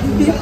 그냥.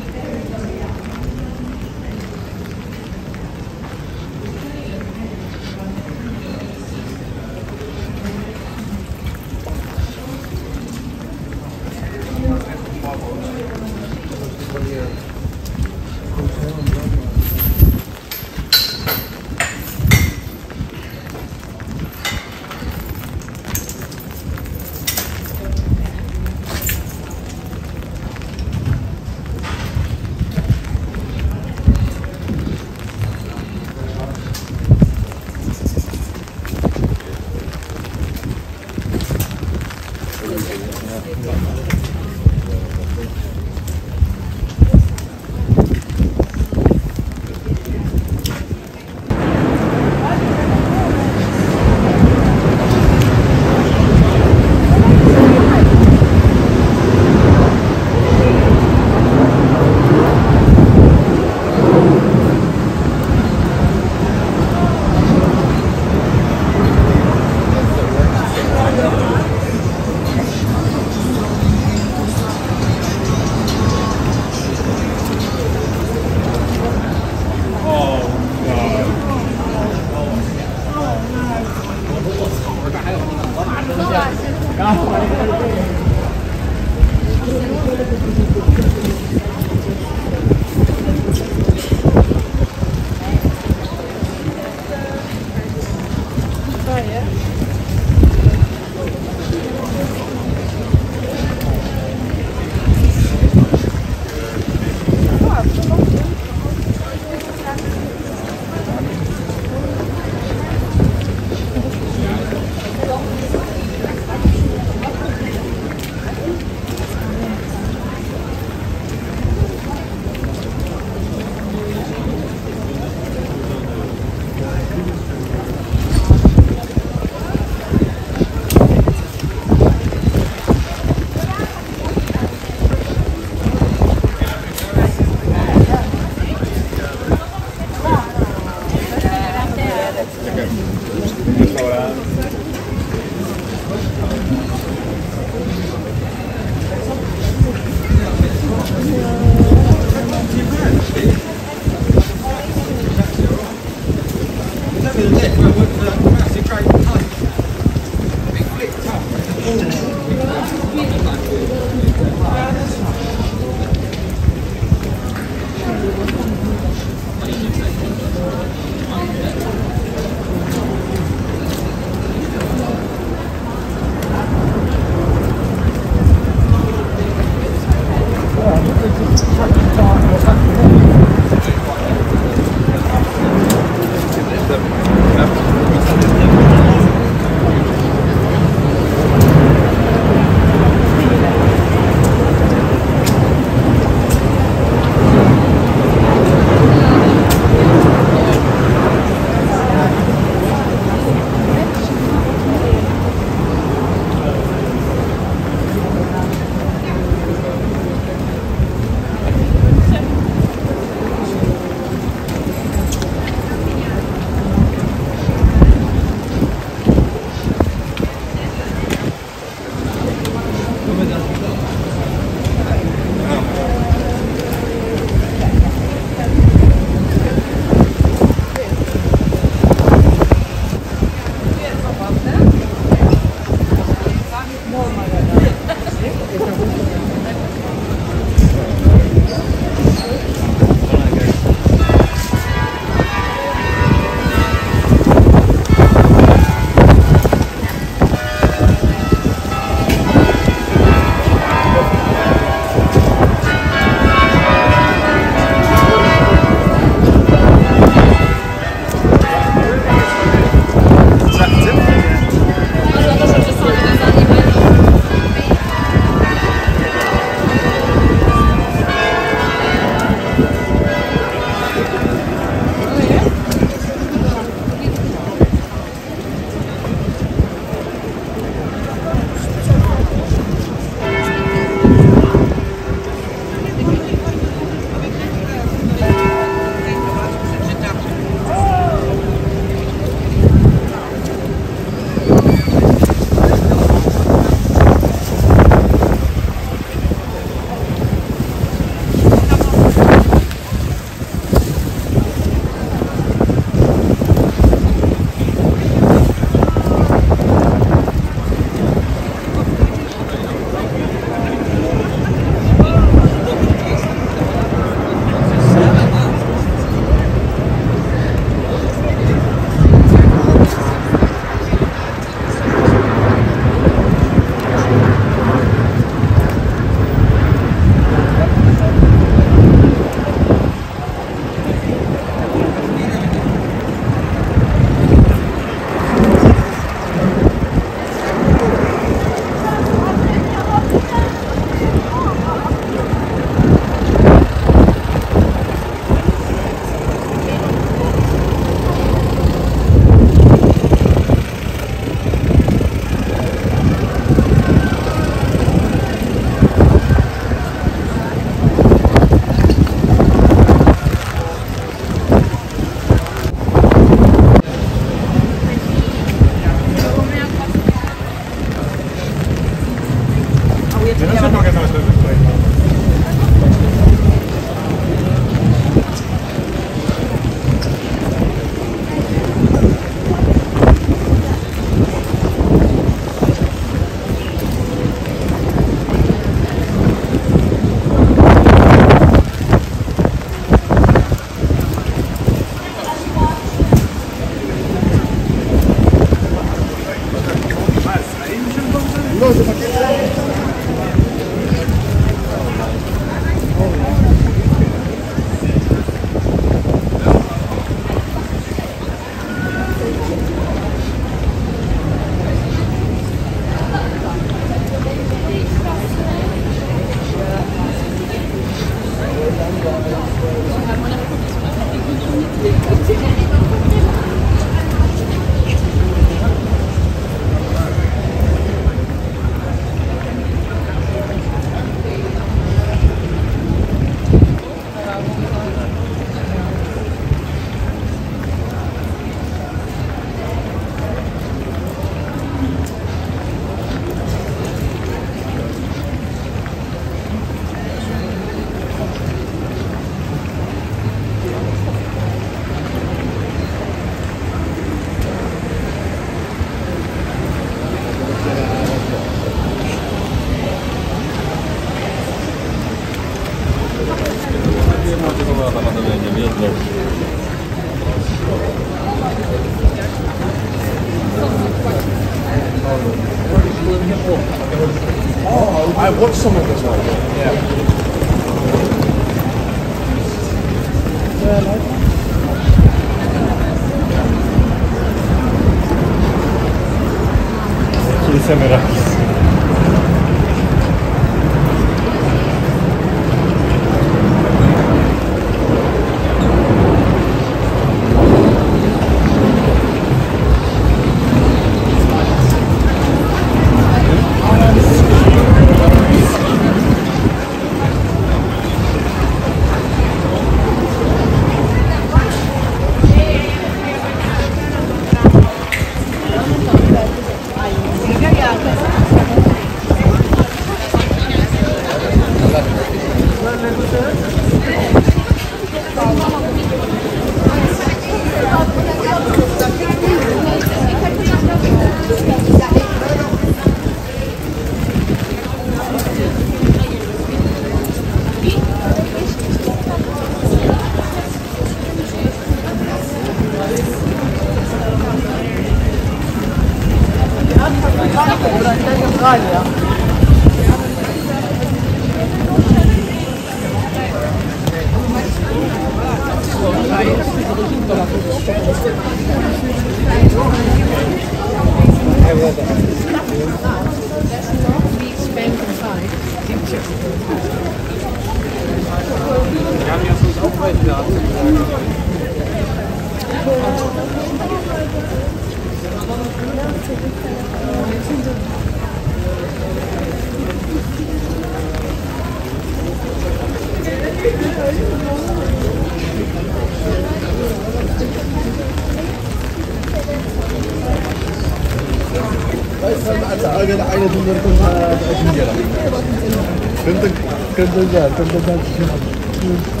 كنت كنت ذا كنت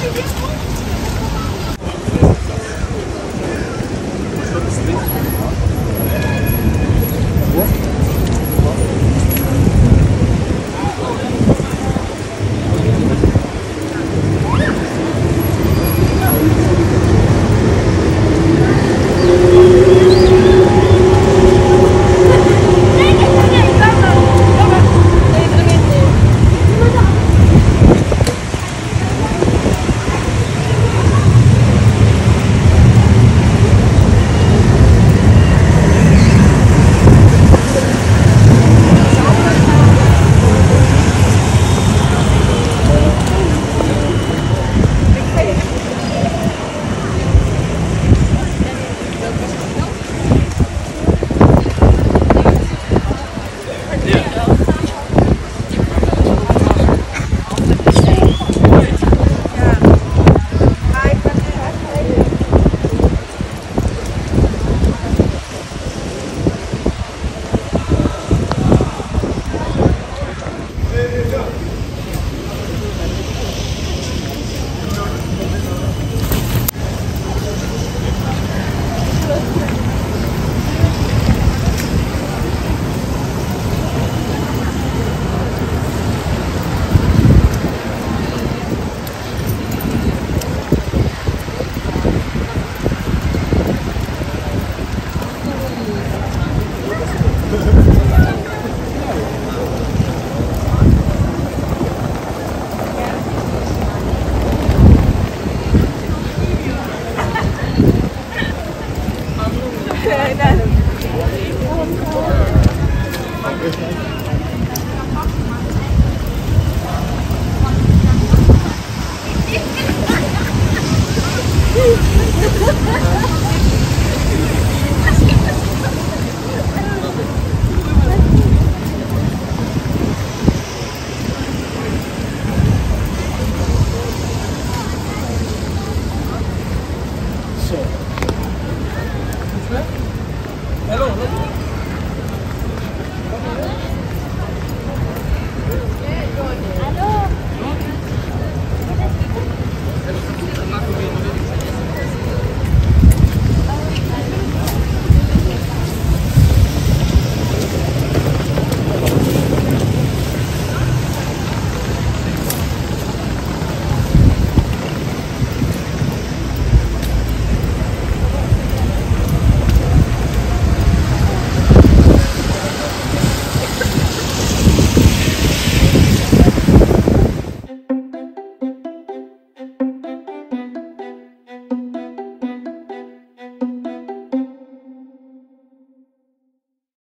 еще есть?